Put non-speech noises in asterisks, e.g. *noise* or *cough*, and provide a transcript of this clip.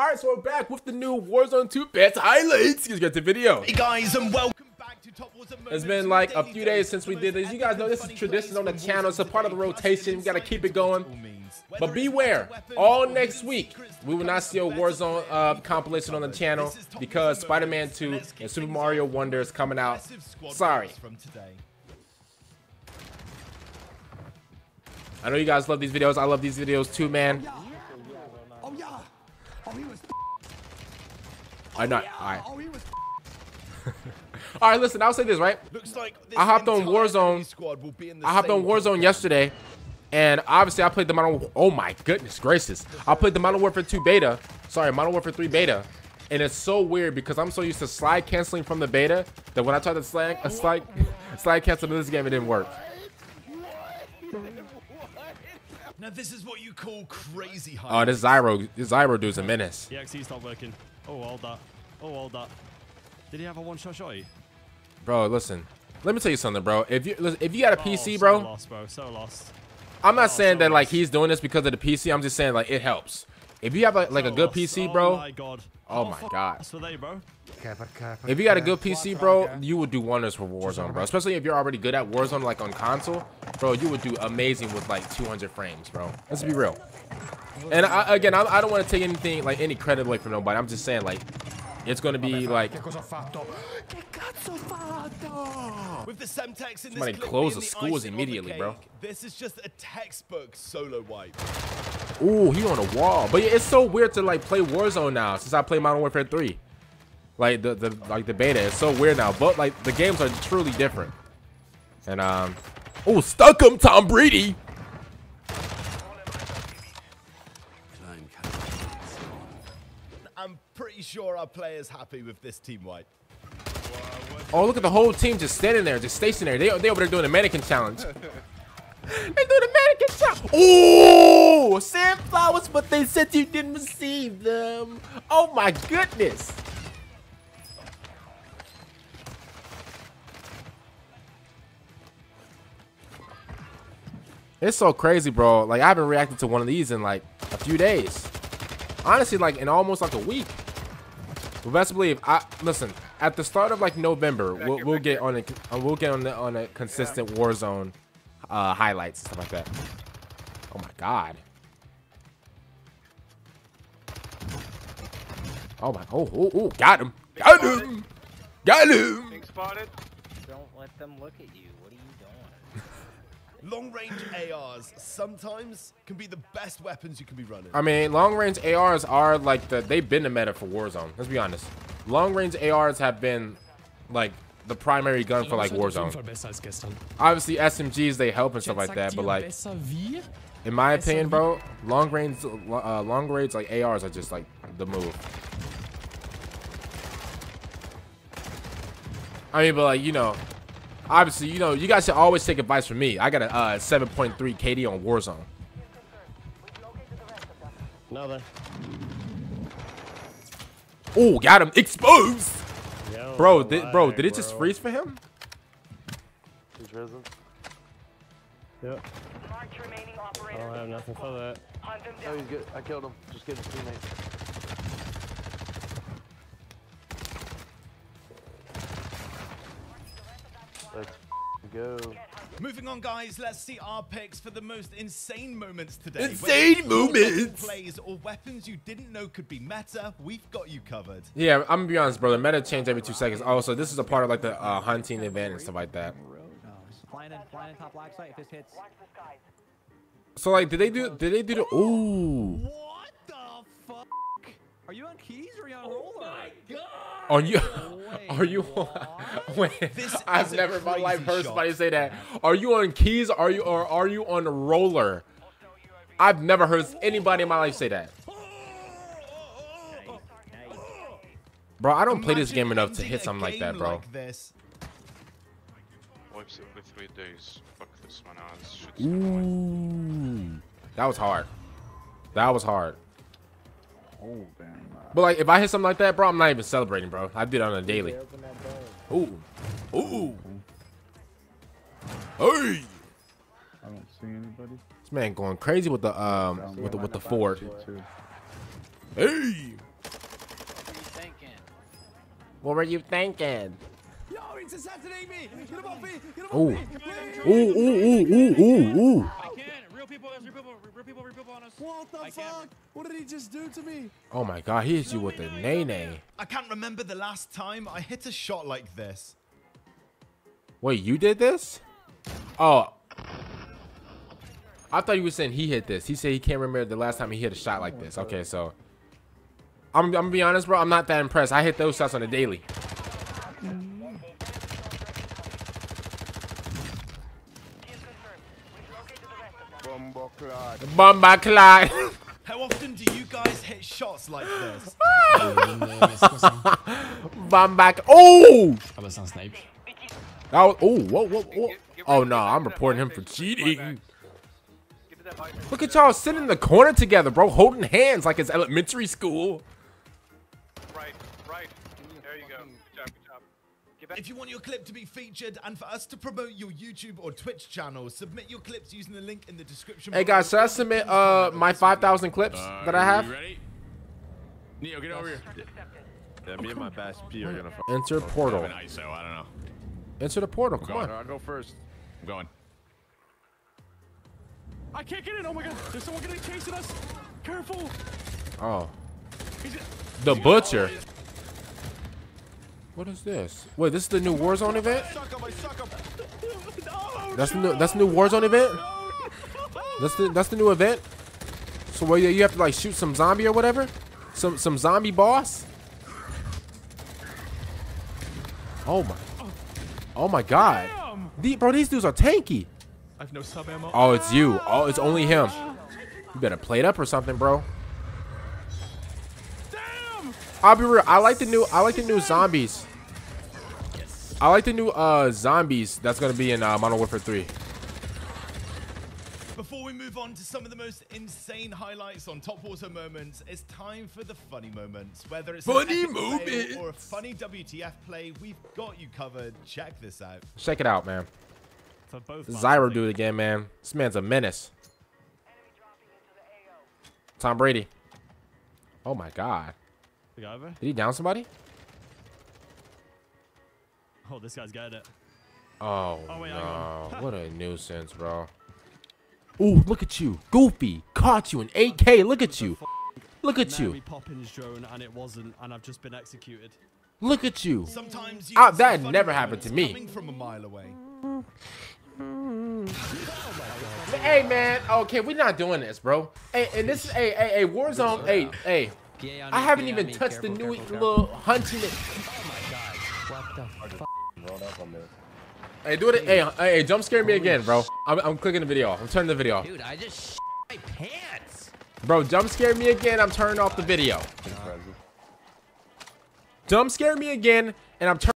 All right, so we're back with the new Warzone 2 bets highlights. Let's get the video. Hey guys, and welcome back to Top Warzone It's been like a few days since we did this. You guys know this is tradition on the channel. It's a part of the rotation. We got to keep it going. But beware, all next week, we will not see a Warzone uh, compilation on the channel because Spider-Man 2 and Super Mario Wonder is coming out. Sorry. I know you guys love these videos. I love these videos too, man. Oh. He was. I not. All right. Oh he was. *laughs* All right. Listen, I'll say this right. Looks like I hopped on Warzone. I hopped on Warzone yesterday, and obviously I played the Modern. Oh my goodness gracious! I played the Modern Warfare 2 beta. Sorry, Modern Warfare 3 beta, and it's so weird because I'm so used to slide canceling from the beta that when I tried to slide a slide *laughs* slide cancel in this game, it didn't work. Now this is what you call crazy high. Oh, this Zyro, this Zyro dude's a menace. The XE's not working. Oh, hold that. Oh, hold that. Did he have a one-shot shotty? Bro, listen. Let me tell you something, bro. If you listen, if you got a Oh, PC, so bro, lost, bro. So lost. I'm not Oh, saying so that like lost. he's doing this because of the PC. I'm just saying like it helps. If you have like, like a good lost. PC, Oh bro, my god. Oh, oh my God. That's for they, bro. If you got a good PC, bro, you would do wonders for Warzone, bro. Especially if you're already good at Warzone, like on console, bro. You would do amazing with like 200 frames, bro. Let's be real. And I, again, I, I don't want to take anything like any credit away from nobody. I'm just saying like it's gonna be like Che cosa ho fatto? Che cazzo ho fatto? With the Semtex in this Somebody close the schools icing on the immediately, bro. This is just a textbook solo wipe. Ooh, he on the wall. But yeah, it's so weird to like play Warzone now since I play Modern Warfare 3. Like the, the like the beta, is so weird now. But like the games are truly different. And um, oh, stuck him, Tom Brady. I'm pretty sure our players happy with this team wipe. Oh, look at the whole team just standing there, just stationary. They they over there doing a mannequin challenge. *laughs* they doing a mannequin challenge. Oh, sandflowers, but they said you didn't receive them. Oh my goodness. It's so crazy, bro. Like I haven't reacted to one of these in like a few days. Honestly, like in almost like a week. But best believe, I listen. At the start of like November, we'll, we'll get on a uh, we'll get on the, on a consistent Warzone uh, highlights stuff like that. Oh my god. Oh my. Oh oh oh. Got him. Got him. Got him. Don't let them look at you. What are you doing? *laughs* Long range ARs sometimes can be the best weapons you can be running. I mean, long range ARs are like the they've been the meta for Warzone. Let's be honest. Long range ARs have been like the primary gun for like Warzone. Obviously SMGs they help and stuff like that, but like in my opinion, bro, long range uh, long range like ARs are just like the move. I mean, but like you know, obviously you know you guys should always take advice from me. I got a uh, 7.3 KD on Warzone. No, then. Oh, got him exposed. Yo, Bro, did, bro, did it just bro. freeze for him? He's risen. Yep. I don't have nothing for that. Oh, he's good. I killed him. Just get his teammates. Go. Moving on, guys, let's see our picks for the most insane moments today. Insane Whether it's multiple moments. Plays or weapons you didn't know could be meta, we've got you covered. Yeah, I'm gonna be honest, bro. The meta change every two seconds. Also, this is a part of like the uh, hunting event and stuff like that. Flying in, flying in top black site. If this hits, So like, did they do? Did they do the? Ooh, what the fuck? Are you on keys or are you on roller? are you? Are you? Wait, *laughs* *laughs* This I've never in my life heard shot. somebody say that. Are you on keys? Are you or are you on roller? I've never heard anybody in my life say that. Bro, I don't play this game enough to hit something like that, bro. like this. It every three days. Fuck this man. Ah, Ooh, that was hard. That was hard. Oh damn. But like, if I hit something like that, bro, I'm not even celebrating, bro. I did it on a daily. Ooh, ooh, hey, I don't see anybody. this man going crazy with the um with the with the Ford. Hey, What were you thinking? Yo, he's assassinating me! Get him off me! Get him Ooh. off me! Ooh, ooh, ooh, ooh, ooh, ooh. I can't. Real people, real people, real people, real people on us. What the I fuck? can't. What did he just do to me? Oh my god, he hits you with a nay nay. I can't remember the last time I hit a shot like this. Wait, you did this? Oh. I thought you were saying he hit this. He said he can't remember the last time he hit a shot like this. Okay, so. I'm, I'm gonna be honest, bro. I'm not that impressed. I hit those shots on a daily. Bomba clock. *laughs* How often do you guys hit shots like this? *laughs* Bomba. Oh! Ah bah c'est un snipe. That oh, whoa, whoa, whoa. Oh, no. I'm reporting him for cheating. Look at y'all sitting in the corner together, bro. Holding hands like it's elementary school. Back. If you want your clip to be featured and for us to promote your YouTube or Twitch channel, submit your clips using the link in the description. Hey, guys, should I submit uh my 5,000 clips that I have? ready? Neo, get over here. Yeah, me and my Bash P are gonna. Enter portal. ISO, I don't know. Enter the portal. I'm Come going. on. I'll go first. I'm going. I can't get in. Oh my god. There's someone gonna chasing us. Careful. Oh. He's The butcher. What is this? Wait, this is the new Warzone event? That's the new that's the new Warzone event? That's the that's the new event? So where you you have to like shoot some zombie or whatever? Some some zombie boss? Oh my. Oh my god. The, bro, these dudes are tanky. I have no sub ammo. Oh, it's you. Oh, it's only him. You better play it up or something, bro. Damn. I'll be real. I like the new. I like the new zombies. I like the new uh zombies that's gonna be in uh, Modern Warfare 3. Before we move on to some of the most insane highlights on Top Warzone moments, it's time for the funny moments. Whether it's Funny an moments. or a funny WTF play, we've got you covered. Check this out. Check it out, man. For both. Zyro dude again, man. This man's a menace. Tom Brady. Oh my God. We got over. Did he down somebody? Oh, this guy's got it. Oh, Oh, wait, no. What a nuisance, bro. *laughs* Ooh, look at you. Goofy. Caught you in 8K. Look at you. Look at Mary you. Poppins drone, and it wasn't, and I've just been executed. Look at you. Sometimes you Ah, that never happened to me. From a mile away. Hey, man. Okay, we're not doing this, bro. Hey, and this is, hey, hey, hey, Warzone. Hey, hey. I haven't even touched the new little hunting it. Hey, do it. Hey, hey, jump scare me again, bro. I'm, I'm clicking the video off. I'm turning the video off. Dude, I just my pants. Bro, jump scare me again. I'm turning off the video. Jump scare me again, and I'm turning.